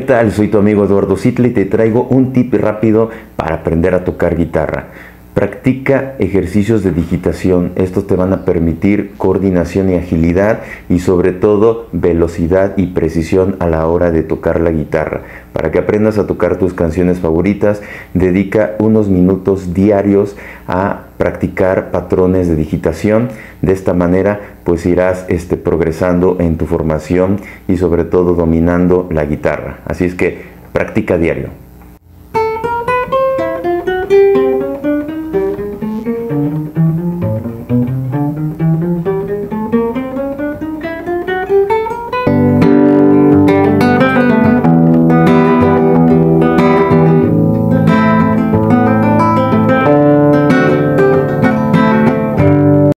tal? Soy tu amigo Eduardo Sitla y te traigo un tip rápido para aprender a tocar guitarra. Practica ejercicios de digitación. Estos te van a permitir coordinación y agilidad y sobre todo velocidad y precisión a la hora de tocar la guitarra. Para que aprendas a tocar tus canciones favoritas, dedica unos minutos diarios a practicar patrones de digitación. De esta manera, pues irás este, progresando en tu formación y sobre todo dominando la guitarra. Así es que practica diario.